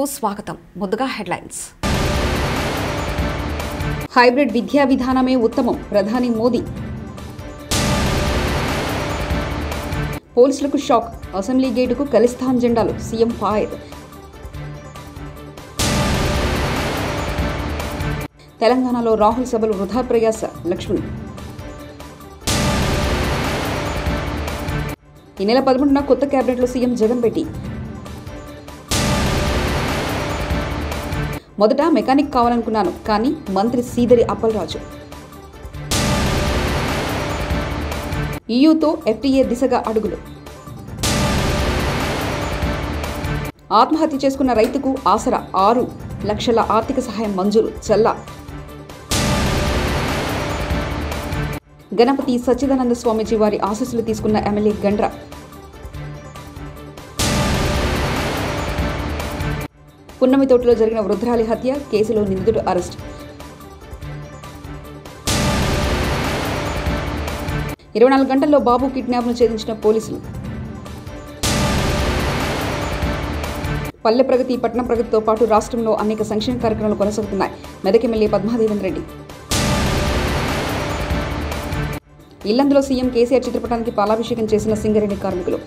కు స్వాగతం. ముందుగా హెడ్లైన్స్. హైబ్రిడ్ విద్యా విధానమే ఉత్తమం. ప్రధాని మోదీ. పోలీసులకు షాక్. అసెంబ్లీ గేటుకు ఖలిస్తాన్ జెండాలు. సీఎం ఫాయర్ తెలంగాణలో రాహుల్ సభలు వృధా ప్రయాస. లక్ష్మణ్. ఈ నెల పదమూడున కొత్త కేబినెట్లో సీఎం జగన్ పెట్టి మొదట మెకానిక్ కావాలనుకున్నాను కానీ మంత్రి సీదరి అప్పలరాజు. ఈయూతో ఎఫ్టీఏ దిశగా అడుగులు. ఆత్మహత్య చేసుకున్న రైతుకు ఆసరా ఆరు లక్షల ఆర్థిక సహాయం మంజూరు చల్లా. గణపతి సచ్చిదానంద స్వామీజీ వారి ఆశీస్సులు తీసుకున్న ఎమ్మెల్యే గండ్ర. పున్నమి తోటలో జరిగిన వృద్ధరాలి హత్య కేసులో నిందితుడు అరెస్ట్. ఇరవై నాలుగు గంటల్లో బాబు కిడ్నాప్ను ఛేదించిన పోలీసులు. పల్లె ప్రగతి పట్టణ ప్రగతితో పాటు రాష్ట్రంలో అనేక సంక్షేమ కార్యక్రమాలు కొనసాగుతున్నాయి. మెదక్ ఎమ్మెల్యే పద్మాదేవన్ రెడ్డి. ఇల్లందులో సీఎం కేసీఆర్ చిత్రపటానికి పాలాభిషేకం చేసిన సింగరేణి కార్మికులు.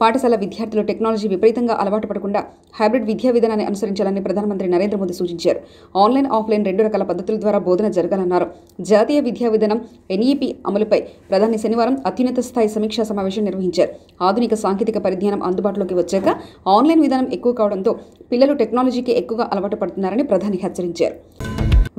పాఠశాల విద్యార్థులు టెక్నాలజీ విపరీతంగా అలవాటు పడకుండా హైబ్రిడ్ విద్యా విధానాన్ని అనుసరించాలని ప్రధానమంత్రి నరేంద్ర మోదీ సూచించారు. ఆన్లైన్ ఆఫ్లైన్ రెండు రకాల పద్ధతుల ద్వారా బోధన జరగాలన్నారు. జాతీయ విద్యా విధానం ఎన్ఈపీ అమలుపై ప్రధాని శనివారం అత్యున్నత స్థాయి సమీక్షా సమావేశం నిర్వహించారు. ఆధునిక సాంకేతిక పరిజ్ఞానం అందుబాటులోకి వచ్చాక ఆన్లైన్ విధానం ఎక్కువ కావడంతో పిల్లలు టెక్నాలజీకి ఎక్కువగా అలవాటు పడుతున్నారని ప్రధాని హెచ్చరించారు.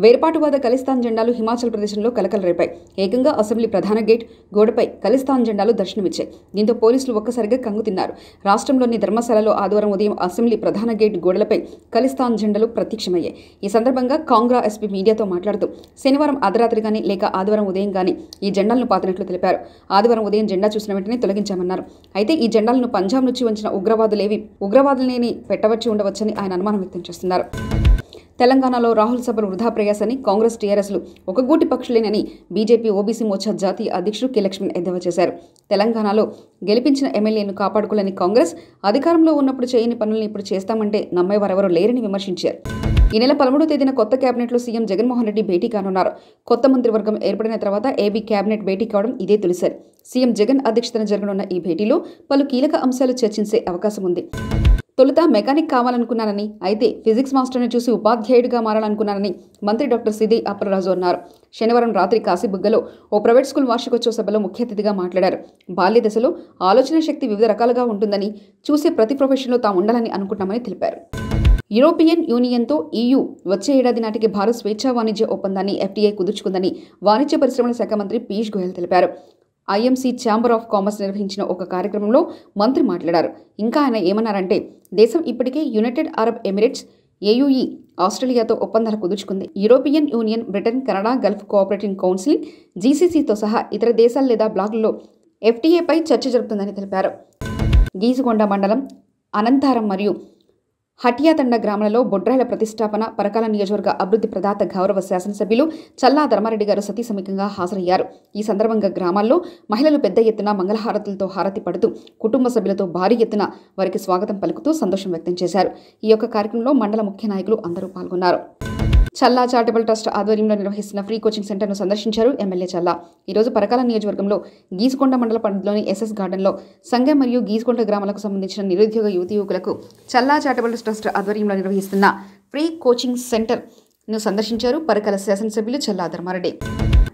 వేర్పాటువాద ఖలిస్తాన్ జెండాలు హిమాచల్ ప్రదేశ్లో కలకలరేపాయి ఏకంగా అసెంబ్లీ ప్రధాన గేట్ గోడపై ఖలిస్తాన్ జెండాలు దర్శనమిచ్చాయి. దీంతో పోలీసులు ఒక్కసారిగా కంగుతిన్నారు రాష్ట్రంలోని ధర్మశాలలో ఆదివారం ఉదయం అసెంబ్లీ ప్రధాన గేట్ గోడలపై ఖలిస్తాన్ జెండాలు ప్రత్యక్షమయ్యాయి. ఈ సందర్భంగా కాంగ్రా ఎస్పీ మీడియాతో మాట్లాడుతూ శనివారం అర్ధరాత్రి కానీ లేక ఆదివారం ఉదయం కానీ ఈ జెండాలను పాతినట్లు తెలిపారు. ఆదివారం ఉదయం జెండా చూసిన వెంటనే తొలగించామన్నారు. అయితే ఈ జెండాలను పంజాబ్ నుంచి వచ్చిన ఉగ్రవాదులేవి ఉగ్రవాదులనేని పెట్టవచ్చి ఉండవచ్చని ఆయన అనుమానం వ్యక్తం చేస్తున్నారు. తెలంగాణలో రాహుల్ సభలు వృధా ప్రయాసని కాంగ్రెస్ టీఆర్ఎస్లు ఒక గూటి పక్షులేనని బీజేపీ ఓబీసీ మోర్చా జాతీయ అధ్యక్షుడు కె. లక్ష్మణ్ ఎద్దేవా చేశారు. తెలంగాణలో గెలిపించిన ఎమ్మెల్యేను కాపాడుకోలేని కాంగ్రెస్ అధికారంలో ఉన్నప్పుడు చేయని పనులను ఇప్పుడు చేస్తామంటే నమ్మేవారెవరూ లేరని విమర్శించారు. ఈ నెల పదమూడో తేదీన కొత్త కేబినెట్లో సీఎం జగన్మోహన్ రెడ్డి భేటీ కానున్నారు. కొత్త మంత్రివర్గం ఏర్పడిన తర్వాత ఏబీ కేబినెట్ భేటీ కావడం ఇదే తొలిసారి. సీఎం జగన్ అధ్యక్షతన జరగనున్న ఈ భేటీలో పలు కీలక అంశాలు చర్చించే అవకాశం ఉంది తొలుత మెకానిక్ కావాలనుకున్నానని అయితే ఫిజిక్స్ మాస్టర్ని చూసి ఉపాధ్యాయుడిగా మారాలనుకున్నానని మంత్రి డాక్టర్ సిది అప్పలరాజు అన్నారు. శనివారం రాత్రి కాశీబుగ్గలో ఓ ప్రైవేట్ స్కూల్ వార్షికోత్సవ సభలో ముఖ్య అతిథిగా మాట్లాడారు. బాల్య దశలో ఆలోచన శక్తి వివిధ రకాలుగా ఉంటుందని చూసే ప్రతి ప్రొఫెషన్లో తాము ఉండాలని అనుకుంటామని తెలిపారు. యూరోపియన్ యూనియన్తో ఈయూ వచ్చే ఏడాది నాటికి భారత్ స్వేచ్ఛా వాణిజ్య ఒప్పందాన్ని ఎఫ్టీఐ కుదుర్చుకుందని వాణిజ్య పరిశ్రమల శాఖ మంత్రి పీయూష్ గోయల్ తెలిపారు. ఐఎంసీ ఛాంబర్ ఆఫ్ కామర్స్ నిర్వహించిన ఒక కార్యక్రమంలో మంత్రి మాట్లాడారు. ఇంకా ఆయన ఏమన్నారంటే దేశం ఇప్పటికే యునైటెడ్ అరబ్ ఎమిరేట్స్ ఏయుఈ ఆస్ట్రేలియాతో ఒప్పందాలు కుదుర్చుకుంది. European Union Britain Canada Gulf Cooperative Council జీసీసీతో సహా ఇతర దేశాలు లేదా బ్లాక్లలో ఎఫ్టీఏపై చర్చ జరుపుతుందని తెలిపారు. గీజుగొండ మండలం అనంతారం మరియు హటియాతండ గ్రామాలలో బొడ్రాయిల ప్రతిష్టాపన పరకాల నియోజకవర్గ అభివృద్ధి ప్రదాత గౌరవ శాసనసభ్యులు చల్లా ధర్మారెడ్డి గారు సతీ సమీకంగా హాజరయ్యారు. ఈ సందర్భంగా గ్రామాల్లో మహిళలు పెద్ద ఎత్తున మంగళహారతులతో హారతి పడుతూ కుటుంబ సభ్యులతో భారీ ఎత్తున వారికి స్వాగతం పలుకుతూ సంతోషం వ్యక్తం చేశారు. ఈ యొక్క కార్యక్రమంలో మండల ముఖ్య నాయకులు అందరూ పాల్గొన్నారు. చల్లా చారిటబుల్ ట్రస్ట్ ఆధ్వర్యంలో నిర్వహిస్తున్న ఫ్రీ కోచింగ్ సెంటర్ను సందర్శించారు ఎమ్మెల్యే చల్లా. ఈరోజు పరకాల నియోజకవర్గంలో గీసుకొండ మండల పరిధిలోని ఎస్ఎస్ గార్డెన్లో సంఘం మరియు గీసుకొండ గ్రామాలకు సంబంధించిన నిరుద్యోగ యువతి యువకులకు చల్లా చారిటబుల్ ట్రస్ట్ ఆధ్వర్యంలో నిర్వహిస్తున్న ఫ్రీ కోచింగ్ సెంటర్ను సందర్శించారు పరకాల శాసనసభ్యులు చల్లా ధర్మారెడ్డి.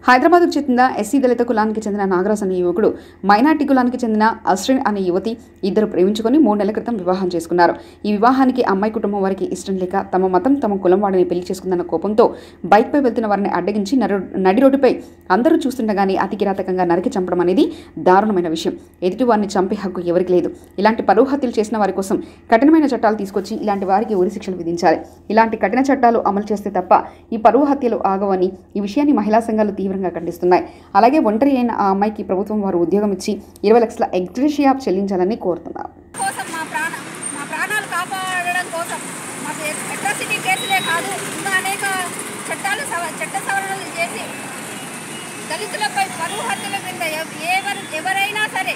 హైదరాబాద్కు చెందిన ఎస్సీ దళిత కులానికి చెందిన నాగరాజ్ అనే యువకుడు మైనార్టీ కులానికి చెందిన అశ్రిన్ అనే యువతి ఇద్దరు ప్రేమించుకొని మూడు నెలల క్రితం వివాహం చేసుకున్నారు. ఈ వివాహానికి అమ్మాయి కుటుంబం వారికి ఇష్టం లేక తమ మతం తమ కులం వాడిని పెళ్ళి చేసుకుందన్న కోపంతో బైక్పై వెళ్తున్న వారిని అడ్డగించి నడి రోడ్డుపై అందరూ చూస్తుండగానే అతి కిరాతకంగా నరికి చంపడం అనేది దారుణమైన విషయం. ఎదుటి వారిని చంపే హక్కు ఎవరికి లేదు. ఇలాంటి పరువు హత్యలు చేసిన వారి కోసం కఠినమైన చట్టాలు తీసుకొచ్చి ఇలాంటి వారికి ఉరి శిక్షలు విధించాలి. ఇలాంటి కఠిన చట్టాలు అమలు చేస్తే తప్ప ఈ పరువు హత్యలు ఆగవని ఈ విషయాన్ని మహిళా సంఘాలు తీవ్రంగా ఖండిస్తున్నాయి. అలాగే ఒంటరి అయిన ఆ అమ్మాయికి ప్రభుత్వం వారు ఉద్యోగం ఇచ్చి ఇరవై లక్షల ఎగ్జిషియా చెల్లించాలని కోరుతున్నారు. మా ప్రాణాలు కాపాడడం కోసం మాకు కాదు. అనేక చట్టాలు చట్ట సవరణలు చేసి దళితులపై పరువు హత్యల కింద ఎవరు ఎవరైనా సరే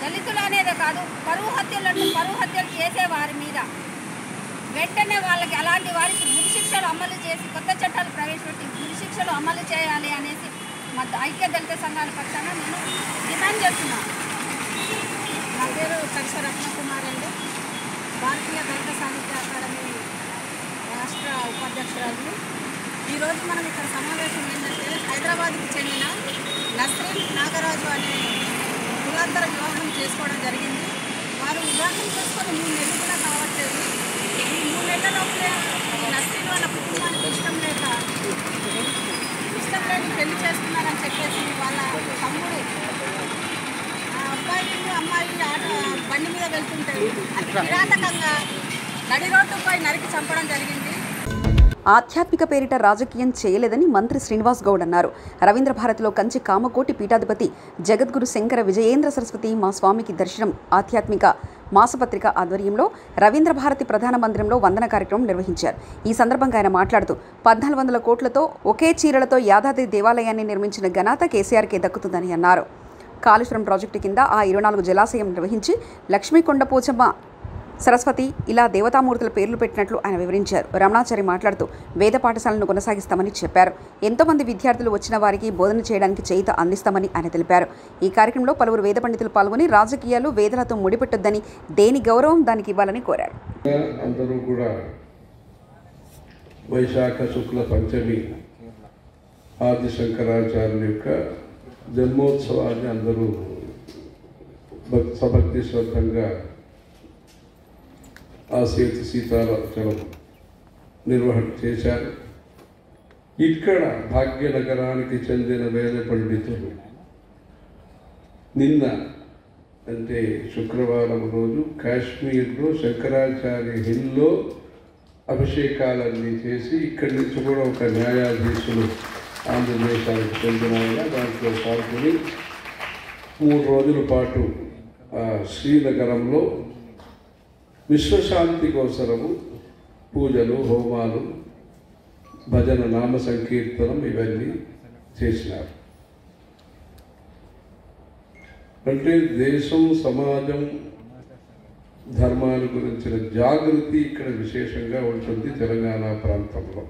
దళితులు అనేదే కాదు పరువు హత్యలను పరువు హత్యలు చేసే వారి మీద వెంటనే వాళ్ళకి అలాంటి వారికి గురుశిక్షలు అమలు చేసి కొత్త చట్టాలు ప్రవేశపెట్టి గురి శిక్షలు అమలు చేయాలి అనేసి మా ఐక్య దళిత సంఘాల పక్షాన నేను డిమాండ్ చేస్తున్నాను నా పేరు కరిష రత్నకుమార్ అండి. భారతీయ దళిత సాహిత్య అకాడమీ రాష్ట్ర ఉపాధ్యక్షురాలు ఈరోజు మనం ఇక్కడ సమావేశం ఏంటంటే హైదరాబాద్కి చెందిన నస్రీన్ నాగరాజు అనే కులాంతర వివాహం చేసుకోవడం జరిగింది. వారు వివాహం చేసుకొని మూడు నెలలు కూడా కావట్లేదు. ఈ మూడు నెలల లోపలే ఈ నస్రీన్ వాళ్ళ కుటుంబానికి ఇష్టం లేక ఇష్టం లేని పెళ్ళి చేసుకున్నారని చెప్పేసి వాళ్ళ తమ్ముడు ఆ అబ్బాయి అమ్మాయి ఆట బండి మీద వెళ్తుంటే అది కిరాతకంగా నడి రోడ్డుపై నరికి చంపడం జరిగింది. ఆధ్యాత్మిక పేరిట రాజకీయం చేయలేదని మంత్రి శ్రీనివాస్ గౌడ్ అన్నారు. రవీంద్ర భారతిలో కంచి కామకోటి పీఠాధిపతి జగద్గురు శంకర విజయేంద్ర సరస్వతి మా స్వామికి దర్శనం ఆధ్యాత్మిక మాసపత్రిక ఆధ్వర్యంలో రవీంద్ర భారతి ప్రధాన మందిరంలో వందన కార్యక్రమం నిర్వహించారు. ఈ సందర్భంగా ఆయన మాట్లాడుతూ పద్నాలుగు వందల కోట్లతో ఒకే చీరలతో యాదాద్రి దేవాలయాన్ని నిర్మించిన ఘనత కేసీఆర్కే దక్కుతుందని అన్నారు. కాళేశ్వరం ప్రాజెక్టు కింద ఆ ఇరవై నాలుగు జలాశయం నిర్వహించి లక్ష్మీకొండ పోచమ్మ సరస్వతి ఇలా దేవతామూర్తుల పేర్లు పెట్టినట్లు ఆయన వివరించారు. రమణాచారి మాట్లాడుతూ వేద పాఠశాలను కొనసాగిస్తామని చెప్పారు. ఎంతోమంది విద్యార్థులు వచ్చిన వారికి బోధన చేయడానికి చేయిత అందిస్తామని ఆయన తెలిపారు. ఈ కార్యక్రమంలో పలువురు వేద పండితులు పాల్గొని రాజకీయాలు వేదలతో ముడిపెట్టొద్దని దేని గౌరవం దానికి ఇవ్వాలని కోరారు. అందరూ కూడా వైశాఖ శుక్ల పంచమి ఆది శంకరాచార్యుల యొక్క జన్మోత్సవాన్ని అందరూ భక్- సభక్తి శ్రద్ధంగా ఆ సేతు సీతారాచలం నిర్వహణ చేశారు ఇక్కడ భాగ్యనగరానికి చెందిన వేద పండితులు నిన్న అంటే శుక్రవారం రోజు కాశ్మీర్లో శంకరాచార్య హిల్లో అభిషేకాలన్నీ చేసి ఇక్కడి నుంచి కూడా ఒక న్యాయాధీశులు ఆంధ్రదేశానికి చెందిన ఆయన. దాంట్లో పాల్గొని మూడు రోజుల పాటు ఆ, శ్రీనగరంలో విశ్వశాంతి కోసరము పూజలు హోమాలు భజన నామ సంకీర్తనం ఇవన్నీ చేసినారు. అంటే దేశం సమాజం ధర్మాల గురించిన జాగృతి ఇక్కడ విశేషంగా ఉంటుంది తెలంగాణ ప్రాంతంలో.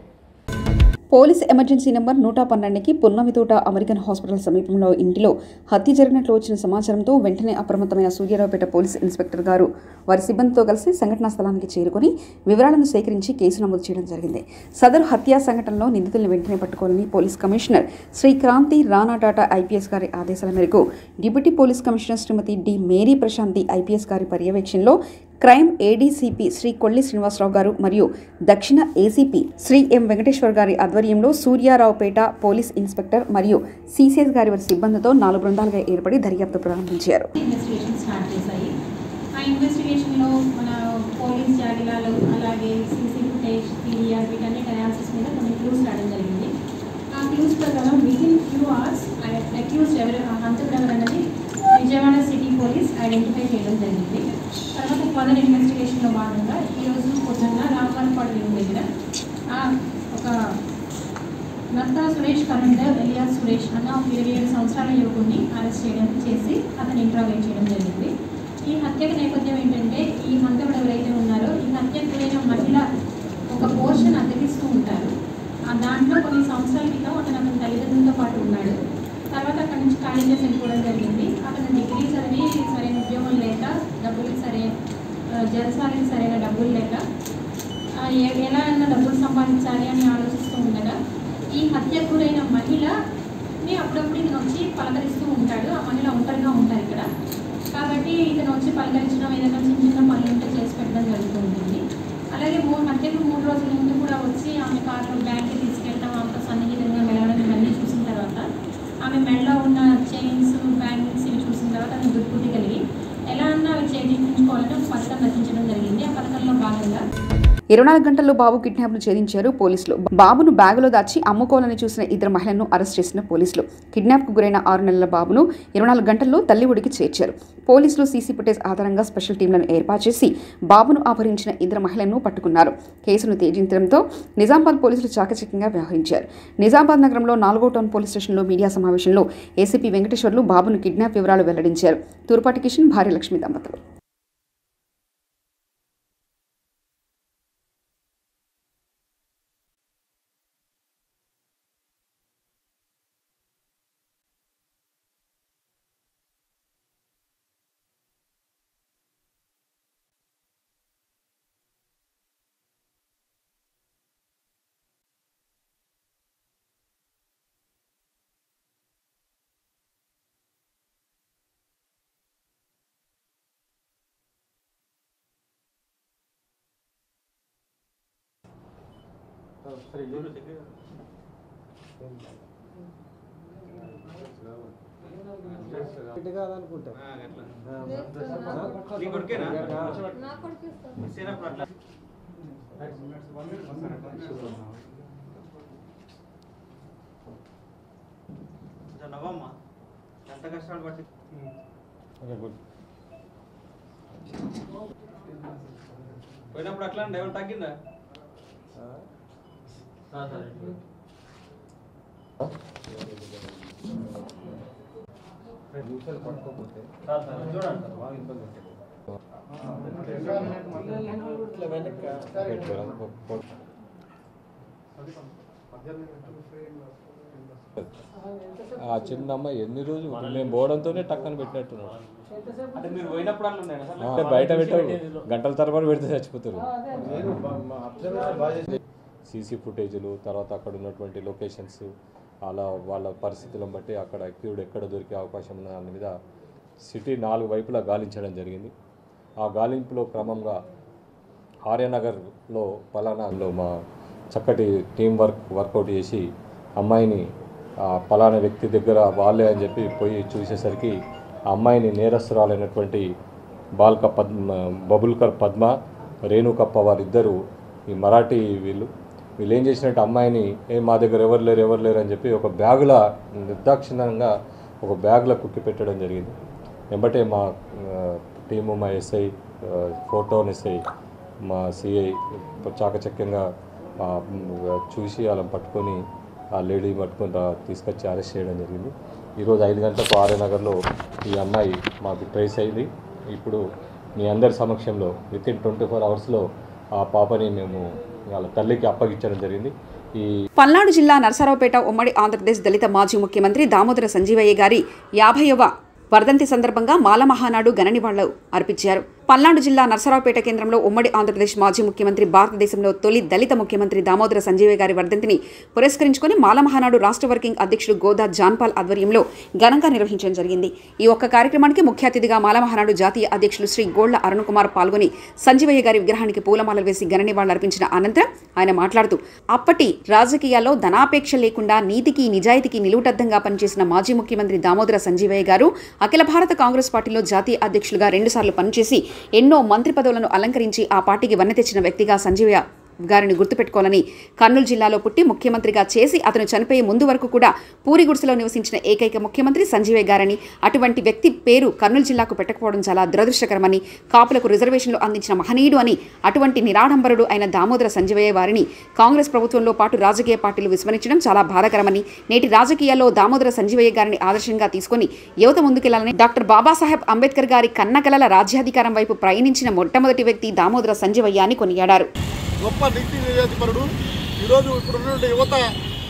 పోలీస్ ఎమర్జెన్సీ నెంబర్ నూట పన్నెండుకి పున్నమితోట అమెరికన్ హాస్పిటల్ సమీపంలో ఇంటిలో హత్య జరిగినట్లు వచ్చిన సమాచారంతో వెంటనే అప్రమత్తమైన సూర్యారావుపేట పోలీస్ ఇన్స్పెక్టర్ గారు వారి సిబ్బందితో కలిసి సంఘటనా స్థలానికి చేరుకుని వివరాలను సేకరించి కేసు నమోదు చేయడం జరిగింది. సదరు హత్యా సంఘటనలో నిందితులను వెంటనే పట్టుకోవాలని police commissioner Shri Kranthi Rana Tata IPS గారి ఆదేశాల మేరకు deputy police commissioner Shrimati D Mary Prashanti IPS గారి పర్యవేక్షణలో క్రైమ్ ఏడీసీపీ శ్రీ కొల్లి శ్రీనివాసరావు గారు మరియు దక్షిణ ఏసీపీ శ్రీ ఎం వెంకటేశ్వర్ గారి ఆధ్వర్యంలో సూర్యారావుపేట పోలీస్ ఇన్స్పెక్టర్ మరియు సీసీఎస్ గారి వారి సిబ్బందితో నాలుగు బృందాలుగా ఏర్పడి దర్యాప్తు ప్రారంభించారు. ఇన్వెస్టిగేషన్లో మన పోలీస్ జాగిలాలు అలాగే సీసీ ఫుటేజ్ పీడిఆర్ వీటన్నిటి అనాలిసిస్ మీద కొన్ని క్లూస్ రావడం జరిగింది. ఆ క్లూస్ ప్రకారం వితిన్ ఫ్యూ అవర్స్ అక్యూస్డ్ ఎవరు హంతకుడు ఎవరన్నది విజయవాడ సిటీ పోలీస్ ఐడెంటిఫై చేయడం జరిగింది. తర్వాత ఫర్దర్ ఇన్వెస్టిగేషన్లో భాగంగా ఈరోజు పొద్దున్న రామవరపాడు వీధి దగ్గర ఆ, ఒక నత్తా సురేష్ కరుణ్దర్ ఎలియా సురేష్ అన్న ఒక ఇరవై ఏడు సంవత్సరాల యువకుడిని అరెస్ట్ చేయడం చేసి అతను ఇంట్రాగేట్ చేయడం జరిగింది. ఈ హత్యకు నేపథ్యం ఏంటంటే ఈ హంతకుడు ఎవరైతే ఉన్నారో ఈ హత్యకు గురైన మహిళ ఒక పోర్షన్ అద్దెకిస్తూ ఉంటారు. ఆ దాంట్లో కొన్ని సంవత్సరాల క్రితం అతను అతని తల్లిదండ్రులతో పాటు ఉన్నాడు. తర్వాత అక్కడ నుంచి ఖాళీ చేసి వెళ్ళిపోవడం జరిగింది. అతను డిగ్రీ చదివి సరైన ఉద్యోగం లేక డబ్బులు సరైన ఆ, జలసాలకి సరైన డబ్బులు లేక ఎలా అయినా డబ్బులు సంపాదించాలి అని ఆలోచిస్తూ ఉండగా ఈ హత్యకు గురైన మహిళని అప్పుడప్పుడు ఇతను వచ్చి పలకరిస్తూ ఉంటాడు. ఆ మహిళ ఒంటరిగా ఉంటారు ఇక్కడ. కాబట్టి ఇతను వచ్చి పలకరించడం ఏదైనా చిన్న చిన్న పనులు ఉంటే చేసి పెట్టడం జరుగుతూ ఉంటుంది. అలాగే మూడు హత్యకు మూడు రోజుల ముందు కూడా వచ్చి ఆమె కార్లో బ్యాంక్కి తీసుకెళ్ళడం ఆమెతో సన్నిహితంగా వెళ్ళడం ఇవన్నీ చూసిన తర్వాత ఆమె మెడలో ఉన్న చైన్స్ బ్యాంగిల్స్ ఇవి చూసిన తర్వాత ఆమె దుర్బుద్ధి కలిగి ఎలా అన్నా అవి చేయించుకోవాలని ఒక పథకం రచించడం జరిగింది ఆ పథకంలో భాగంగా ఇరవై నాలుగు గంటల్లో బాబు కిడ్నాప్ను ఛేదించారు పోలీసులు. బాబును బ్యాగులో దాచి అమ్ముకోవాలని చూసిన ఇద్దరు మహిళలను అరెస్ట్ చేసిన పోలీసులు. కిడ్నాప్కు గురైన ఆరు నెలల బాబును ఇరవై నాలుగు గంటల్లో తల్లి ఒడికి చేర్చారు. పోలీసులు సీసీ ఫుటేజ్ ఆధారంగా స్పెషల్ టీంలను ఏర్పాటు చేసి బాబును అపహరించిన ఇద్దరు మహిళలను పట్టుకున్నారు. కేసును తేజించడంతో నిజామాబాద్ పోలీసులు చాకచక్యంగా వ్యవహరించారు. నిజామాబాద్ నగరంలో నాలుగో టౌన్ పోలీస్ స్టేషన్లో మీడియా సమావేశంలో ఏసీపీ వెంకటేశ్వర్లు బాబును కిడ్నాప్ వివరాలు వెల్లడించారు. తూర్పాటి కిషన్ భార్య లక్ష్మి దంపతులు. నవ్వమ్మా ఎంత కష్టాలు పట్టి పోయినప్పుడు అట్లా డైవర్ తగ్గిందా? ఆ చిన్న అమ్మాయి ఎన్ని రోజులు మేము పోవడంతోనే టక్కన పెట్టినట్టున్నాడు అంటే బయట పెట్టారు. గంటల తరబడి పెడితే చచ్చిపోతారు. సీసీ ఫుటేజ్లు తర్వాత అక్కడ ఉన్నటువంటి లొకేషన్స్ అలా వాళ్ళ పరిస్థితులను బట్టి అక్కడ ఎక్యూడ్ ఎక్కడ దొరికే అవకాశం ఉన్న దాని మీద సిటీ నాలుగు వైపులా గాలించడం జరిగింది. ఆ గాలింపులో క్రమంగా ఆర్యనగర్లో పలానాలో మా చక్కటి టీం వర్క్ వర్కౌట్ చేసి అమ్మాయిని ఆ పలానా వ్యక్తి దగ్గర వాళ్ళే అని చెప్పి పోయి చూసేసరికి ఆ అమ్మాయిని నేరస్తురాలైనటువంటి బాల్క పద్మ బబుల్కర్ పద్మ రేణుకప్ప వారిద్దరూ ఈ మరాఠీ వీళ్ళు వీళ్ళు ఏం చేసినట్టు అమ్మాయిని ఏ మా దగ్గర ఎవరు లేరు ఎవరు లేరు అని చెప్పి ఒక బ్యాగుల నిర్దాక్షిణ్యంగా ఒక బ్యాగ్లో కుక్కి పెట్టడం జరిగింది. వెంబటే మా టీము మా ఎస్ఐ ఫోటోని ఎస్ఐ మా సిఐ చాకచక్యంగా చూసి వాళ్ళని పట్టుకొని ఆ లేడీ పట్టుకొని తీసుకొచ్చి అరెస్ట్ చేయడం జరిగింది. ఈరోజు ఐదు గంటలకు ఆర్యనగర్లో ఈ అమ్మాయి మాకు ట్రేస్ అయింది. ఇప్పుడు మీ అందరి సమక్షంలో విత్ ఇన్ ట్వంటీ ఫోర్ అవర్స్లో ఆ పాపని మేము వాళ్ళ తల్లికి అప్పగించడం జరిగింది. పల్నాడు జిల్లా నరసరావుపేట ఉమ్మడి ఆంధ్రప్రదేశ్ దళిత మాజీ ముఖ్యమంత్రి దామోదర సంజీవయ్య గారి యాభైవ వర్ధంతి సందర్భంగా మాల మహానాడు ఘన నివాళులు అర్పించారు. పల్నాడు జిల్లా నరసరావుపేట కేంద్రంలో ఉమ్మడి ఆంధ్రప్రదేశ్ మాజీ ముఖ్యమంత్రి భారతదేశంలో తొలి దళిత ముఖ్యమంత్రి దామోదర సంజీవయ్య గారి వర్ధంతిని పురస్కరించుకుని మాల మహానాడు రాష్ట్ర వర్కింగ్ అధ్యక్షుడు గోదా జాన్పాల్ ఆధ్వర్యంలో ఘనంగా నిర్వహించడం జరిగింది. ఈ ఒక్క కార్యక్రమానికి ముఖ్య అతిథిగా మాల మహానాడు జాతీయ అధ్యక్షులు శ్రీ గోళ్ళ అరుణ్కుమార్ పాల్గొని సంజీవయ్య గారి విగ్రహానికి పూలమాలలు వేసి ఘన నివాళులర్పించిన అనంతరం ఆయన మాట్లాడుతూ అప్పటి రాజకీయాల్లో ధనాపేక్ష లేకుండా నీతికి నిజాయితీకి నిలువుటద్దంగా పనిచేసిన మాజీ ముఖ్యమంత్రి దామోదర సంజీవయ్య గారు అఖిల భారత కాంగ్రెస్ పార్టీలో జాతీయ అధ్యక్షులుగా రెండుసార్లు పనిచేసి ఎన్నో మంత్రి పదవులను అలంకరించి ఆ పార్టీకి వన్నె తెచ్చిన వ్యక్తిగా సంజీవయ్య గారిని గుర్తుపెట్టుకోవాలని కర్నూలు జిల్లాలో పుట్టి ముఖ్యమంత్రిగా చేసి అతను చనిపోయే ముందు వరకు కూడా పూరిగుడిసెలో నివసించిన ఏకైక ముఖ్యమంత్రి సంజీవయ్య గారని అటువంటి వ్యక్తి పేరు కర్నూలు జిల్లాకు పెట్టకపోవడం చాలా దురదృష్టకరమని కాపులకు రిజర్వేషన్లు అందించిన మహనీయుడు అని అటువంటి నిరాడంబరుడు అయిన దామోదర సంజీవయ్య వారిని కాంగ్రెస్ ప్రభుత్వంలో పాటు రాజకీయ పార్టీలు విస్మరించడం చాలా బాధాకరమని నేటి రాజకీయాల్లో దామోదర సంజీవయ్య గారిని ఆదర్శంగా తీసుకుని యువత ముందుకెళ్ళాలని డాక్టర్ బాబాసాహెబ్ అంబేద్కర్ గారి కన్నకలల రాజ్యాధికారం వైపు ప్రయాణించిన మొట్టమొదటి వ్యక్తి దామోదర సంజీవయ్య అని కొనియాడారు. గొప్ప నీతి నిజాధిపరుడు ఈరోజు ఇప్పుడున్నటువంటి యువత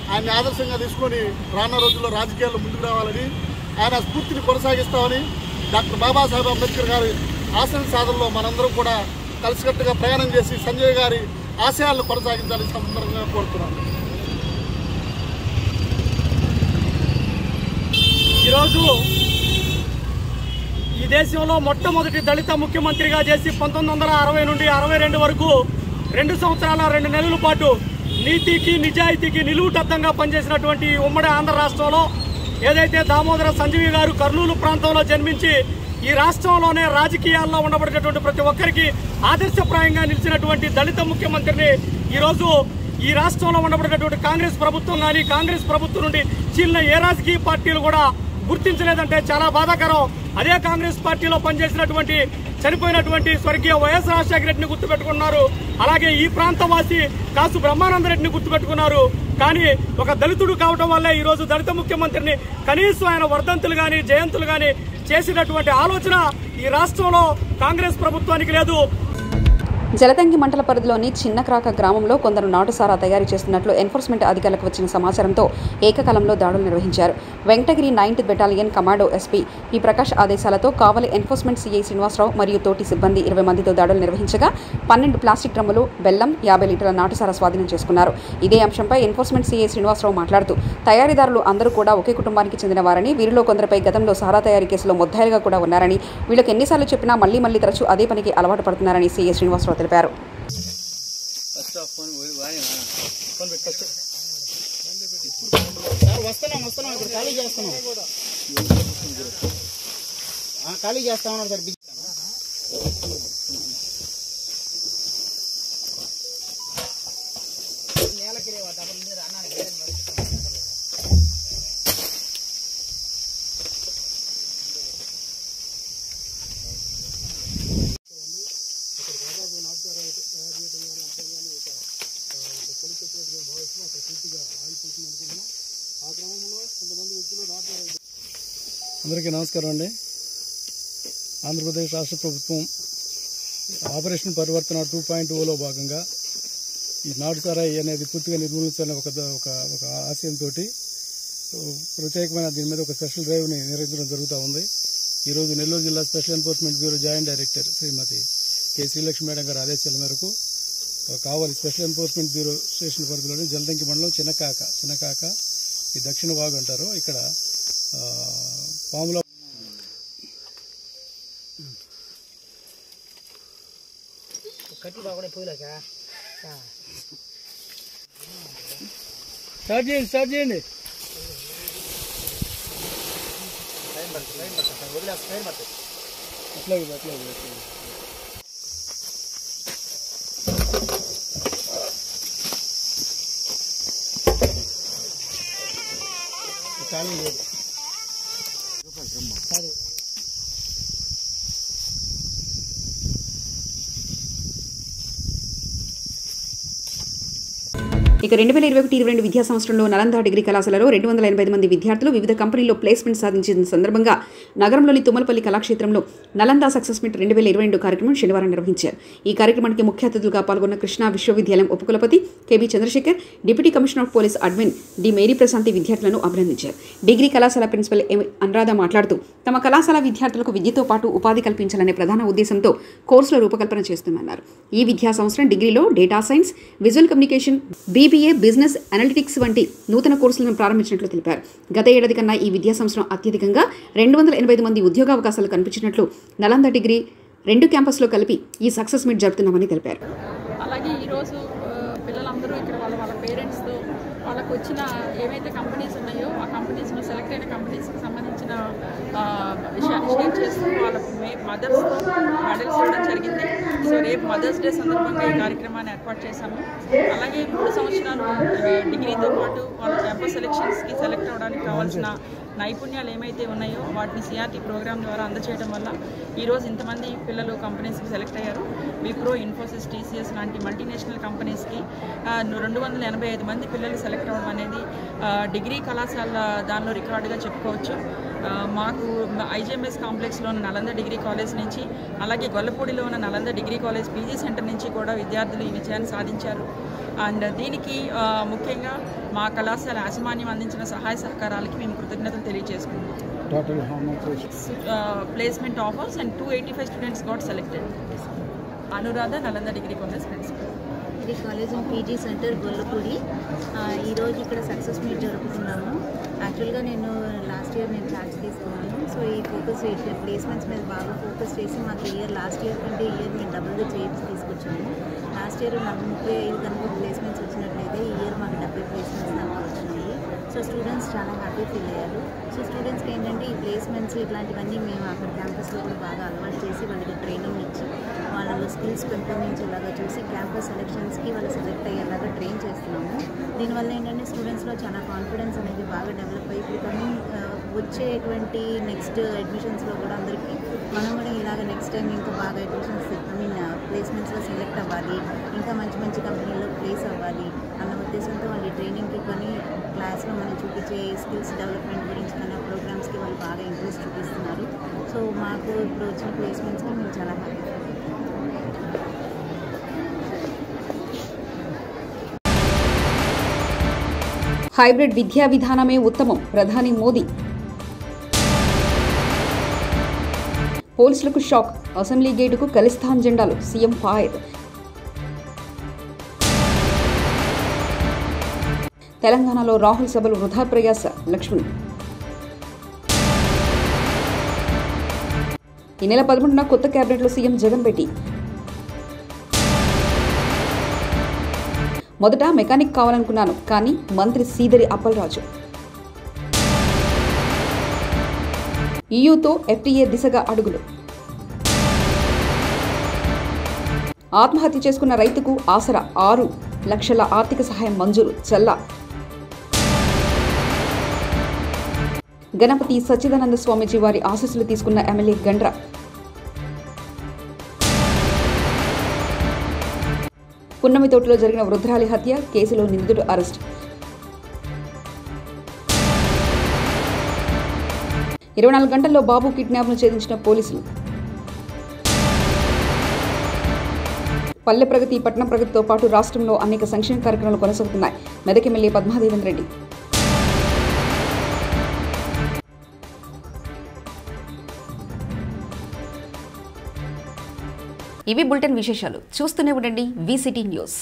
ఆయన్ని ఆదర్శంగా తీసుకొని రానున్న రోజుల్లో రాజకీయాల్లో ముందుకు రావాలని ఆయన స్ఫూర్తిని కొనసాగిస్తామని డాక్టర్ బాబాసాహెబ్ అంబేద్కర్ గారి ఆశయ సాధనలో మనందరం కూడా కలిసికట్టుగా ప్రయాణం చేసి సంజయ్ గారి ఆశయాలను కొనసాగించాలని సందర్భంగా కోరుతున్నాను ఈరోజు ఈ దేశంలో మొట్టమొదటి దళిత ముఖ్యమంత్రిగా చేసి పంతొమ్మిది వందల అరవై నుండి అరవై రెండు వరకు రెండు సంవత్సరాల రెండు నెలల పాటు నీతికి నిజాయితీకి నిలువుటద్దంగా పనిచేసినటువంటి ఉమ్మడి ఆంధ్ర రాష్ట్రంలో ఏదైతే దామోదర సంజీవి గారు కర్నూలు ప్రాంతంలో జన్మించి ఈ రాష్ట్రంలోనే రాజకీయాల్లో ఉండబడేటటువంటి ప్రతి ఒక్కరికి ఆదర్శప్రాయంగా నిలిచినటువంటి దళిత ముఖ్యమంత్రిని ఈరోజు ఈ రాష్ట్రంలో ఉండబడేటటువంటి కాంగ్రెస్ ప్రభుత్వం కానీ కాంగ్రెస్ ప్రభుత్వం నుండి చీలిన ఏ రాజకీయ పార్టీలు కూడా గుర్తించలేదంటే చాలా బాధాకరం. అదే కాంగ్రెస్ పార్టీలో పనిచేసినటువంటి చనిపోయినటువంటి స్వర్గీయ వైఎస్ రాజశేఖర రెడ్డిని గుర్తుపెట్టుకున్నారు. అలాగే ఈ ప్రాంతవాసి కాసు బ్రహ్మానంద రెడ్డిని గుర్తుపెట్టుకున్నారు. కానీ ఒక దళితుడు కావడం వల్లే ఈరోజు దళిత ముఖ్యమంత్రిని కనీసం ఆయన వర్ధంతులు కానీ జయంతులు కానీ చేసినటువంటి ఆలోచన ఈ రాష్ట్రంలో కాంగ్రెస్ ప్రభుత్వానికి లేదు. జలదంగి మండల పరిధిలోని చిన్నక్రాక గ్రామంలో కొందరు నాటుసారా తయారు చేస్తున్నట్లు ఎన్ఫోర్స్మెంట్ అధికారులకు వచ్చిన సమాచారంతో ఏకకాలంలో దాడులు నిర్వహించారు. Venkatagiri ninth battalion commando SP E Prakash ఆదేశాలతో కావలి ఎన్ఫోర్స్మెంట్ సీఐ శ్రీనివాసరావు మరియు తోటి సిబ్బంది ఇరవై మందితో దాడులు నిర్వహించగా పన్నెండు ప్లాస్టిక్ డ్రమ్ములు బెల్లం యాభై లీటర్ల నాటుసారా స్వాధీనం చేసుకున్నారు. ఇదే అంశంపై ఎన్ఫోర్స్మెంట్ సీఐ శ్రీనివాసరావు మాట్లాడుతూ తయారీదారులు అందరూ కూడా ఒకే కుటుంబానికి చెందినవారని వీరిలో కొందరిపై గతంలో సారా తయారీ కేసులో ముద్దాయిలుగా కూడా ఉన్నారని వీళ్ళకి ఎన్నిసార్లు చెప్పినా మళ్ళీ మళ్ళీ తరచూ అదే పనికి అలవాటు పడుతున్నారని సీఐ శ్రీనివాసరావు తెలిపారు. ఖాళీ చేస్తున్నాం. ఆ, ఖాళీ చేస్తా ఉన్నారు సార్. అందరికీ నమస్కారం అండి. ఆంధ్రప్రదేశ్ రాష్ట్ర ప్రభుత్వం ఆపరేషన్ పరివర్తన టూ పాయింట్ ఓలో భాగంగా ఈ నాటు సారాయి అనేది పూర్తిగా నిర్మూలించాలని ఒక ఒక ఒక ఆశయంతో ప్రత్యేకమైన దీని మీద ఒక స్పెషల్ డ్రైవ్ని నిర్వహించడం జరుగుతూ ఉంది. ఈరోజు నెల్లూరు జిల్లా special enforcement bureau joint director Shrimati K. Srilakshmi madam గారి ఆదేశాల మేరకు కావాలి స్పెషల్ ఎన్ఫోర్స్మెంట్ బ్యూరో స్టేషన్ పరిధిలోని జలదంకి మండలం చిన్నకాక చిన్నకాక ఈ దక్షిణ వాగు అంటారు. ఇక్కడ పాముల కట్టి బాగుండే పూలక స్టార్ట్ చేయండి స్టార్ట్ చేయండి అట్లాగే అట్లాగే అట్లాగే ఖాళీ లేదు ఇక రెండు వేల ఇరవై ఒకటి ఇరవై రెండు విద్యా సంవత్సరంలో నలంద డిగ్రీ కళాశాలలో రెండు వందల ఎనభై మంది విద్యార్థులు వివిధ కంపెనీల్లో ప్లేస్మెంట్ సాధించిన సందర్భంగా నగరంలోని తుమ్మలపల్లి కళాక్షేత్రంలో నలంద సక్సెస్ మీట్ రెండు వేల ఇరవై రెండు కార్యక్రమం శనివారం నిర్వహించారు. ఈ కార్యక్రమానికి ముఖ్య అతిథులుగా పాల్గొన్న కృష్ణా విశ్వవిద్యాలయం ఉపకులపతి KB Chandrashekar deputy commissioner of police admin D. Mary Prashanti విద్యార్థులను అభినందించారు. డిగ్రీ కళాశాల ప్రిన్సిపల్ ఎం. అనురాధ మాట్లాడుతూ తమ కళాశాల విద్యార్థులకు విద్యతో పాటు ఉపాధి కల్పించాలనే ప్రధాన ఉద్దేశంతో కోర్సుల రూపకల్పన చేస్తున్నారు ఈ విద్యా సంవత్సరం డిగ్రీలో data science visual communication MBA business analytics వంటి నూతన కోర్సులను ప్రారంభించినట్లు తెలిపారు. గత ఏడాది కన్నా ఈ విద్యా సంవత్సరం అత్యధికంగా రెండు వందల ఎనభై ఐదు మంది ఉద్యోగావకాశాలు కనిపించినట్లు నలంద డిగ్రీ రెండు క్యాంపస్లో కలిపి ఈ సక్సెస్ మీట్ జరుపుతున్నామని తెలిపారు. అలాగే ఈరోజు పిల్లలందరూ ఇక్కడ వాళ్ళ వాళ్ళ పేరెంట్స్తో వాళ్ళకు వచ్చిన ఏవైతే కంపెనీస్ ఉన్నాయో ఆ కంపెనీస్లో సెలెక్ట్ అయిన కంపెనీస్కి సంబంధించిన విషయాన్ని షేర్ చేస్తూ వాళ్ళ మదర్స్ మెడల్స్ ఇవ్వడం జరిగింది. సో రేపు మదర్స్ డే సందర్భంగా ఈ కార్యక్రమాన్ని ఏర్పాటు చేశాము. అలాగే మూడు సంవత్సరాలు డిగ్రీతో పాటు వాళ్ళ క్యాంపస్ సెలెక్షన్స్కి సెలెక్ట్ అవ్వడానికి కావాల్సిన నైపుణ్యాలు ఏమైతే ఉన్నాయో వాటిని సిఆర్టీ ప్రోగ్రామ్ ద్వారా అందచేయడం వల్ల ఈరోజు ఇంతమంది పిల్లలు కంపెనీస్కి సెలెక్ట్ అయ్యారు. విప్రో ఇన్ఫోసిస్ టీసీఎస్ లాంటి మల్టీనేషనల్ కంపెనీస్కి రెండు వందల ఎనభై ఐదు మంది పిల్లలు సెలెక్ట్ అవ్వడం అనేది డిగ్రీ కళాశాల దానిలో రికార్డుగా చెప్పుకోవచ్చు. మాకు ఐజీఎంఎస్ కాంప్లెక్స్లో ఉన్న నలంద డిగ్రీ కాలేజ్ నుంచి అలాగే గొల్లపూడిలో ఉన్న Nalanda degree college PG centre నుంచి కూడా విద్యార్థులు ఈ విజయాన్ని సాధించారు. అండ్ దీనికి ముఖ్యంగా మా కళాశాల యాజమాన్యం అందించిన సహాయ సహకారాలకి మేము కృతజ్ఞతలు తెలియజేసుకుంటున్నాం. Total how much placement offers and two eighty five students got selected Anuradha Nalanda degree college principal ఇది college and PG centre Gollapudi ఈరోజు ఇక్కడ సక్సెస్ మీట్ జరుపుకున్నాము. యాక్చువల్గా నేను లాస్ట్ ఇయర్ నేను ఛార్జ్ తీసుకున్నాను సో ఈ ఫోకస్ చేసి ప్లేస్మెంట్స్ మీద బాగా ఫోకస్ చేసి మాకు ఇయర్ లాస్ట్ ఇయర్ కంటే ఇయర్ మేము డబుల్గా చేసి తీసుకొచ్చాము లాస్ట్ ఇయర్ నాకు ముప్పై ఐదు కనుక ప్లేస్మెంట్స్ వచ్చినట్లయితే ఈ ఇయర్ మాకు డెబ్బై ప్లేస్మెంట్స్ దాకా సో స్టూడెంట్స్ చాలా హ్యాపీ ఫీల్ అయ్యారు. సో స్టూడెంట్స్కి ఏంటంటే ఈ ప్లేస్మెంట్స్ ఇట్లాంటివన్నీ మేము అక్కడ క్యాంపస్లో కూడా బాగా అలవాటు చేసి వాళ్ళకి ట్రైనింగ్ ఇచ్చి వాళ్ళ స్కిల్స్ పెంపొందించేలాగా చూసి క్యాంపస్ సెలెక్షన్స్కి వాళ్ళు సెలెక్ట్ అయ్యేలాగా ట్రైన్ చేస్తున్నాము. దీనివల్ల ఏంటంటే స్టూడెంట్స్లో చాలా కాన్ఫిడెన్స్ అనేది బాగా డెవలప్ అయ్యి ఇప్పుడు వచ్చేటువంటి నెక్స్ట్ అడ్మిషన్స్లో కూడా అందరికీ మనం కూడా ఇలాగ నెక్స్ట్ టైం ఇంకా బాగా అడ్మిషన్స్ ఐ మీన్ ప్లేస్మెంట్స్లో సెలెక్ట్ అవ్వాలి ఇంకా మంచి మంచి కంపెనీలో ప్లేస్ అవ్వాలి అన్న ఉద్దేశంతో వాళ్ళు ఈ ట్రైనింగ్కి కానీ క్లాస్లో మనం చూపించే స్కిల్స్ డెవలప్మెంట్ గురించి కానీ ప్రోగ్రామ్స్కి వాళ్ళు బాగా ఇంట్రెస్ట్ చూపిస్తున్నారు. సో మాకు ఇప్పుడు వచ్చిన ప్లేస్మెంట్స్కి మేము చాలా హ్యాపీ. హైబ్రిడ్ విద్యా విధానమే ఉత్తమం. ప్రధాని మోదీ. పోలీసులకు షాక్. అసెంబ్లీ గేటుకు ఖలిస్తాన్ జెండాలు. సీఎం ఫాయర్ తెలంగాణలో రాహుల్ సభలు వృధా ప్రయాస లక్ష్మణ్. ఈ నెల పదమూడున కొత్త కేబినెట్లో సీఎం జగన్ భేటీ. మొదట మెకానిక్ కావాలనుకున్నాను కానీ మంత్రి సీదరి అప్పలరాజు. ఈయూతో ఎఫ్టీఏ దిశగా అడుగులు. ఆత్మహత్య చేసుకున్న రైతుకు ఆసరా ఆరు లక్షల ఆర్థిక సహాయం మంజూరు చల్లా. గణపతి సచ్చిదానంద స్వామీజీ వారి ఆశీస్సులు తీసుకున్న ఎమ్మెల్యే గండ్ర. పున్నమితోటలో జరిగిన వృద్ధరాలి హత్య కేసులో నిందితుడు అరెస్ట్. ఇరవై నాలుగు గంటల్లో బాబు కిడ్నాప్ను ఛేదించిన పోలీసులు. పల్లె ప్రగతి పట్టణ ప్రగతితో పాటు రాష్ట్రంలో అనేక సంక్షేమ కార్యక్రమాలు కొనసాగుతున్నాయి. మెదక్ ఎమ్మెల్యే పద్మాదేవేంద్ర రెడ్డి. ఇవి బులెటిన్ విశేషాలు. చూస్తూనే ఉండండి విసిటీ న్యూస్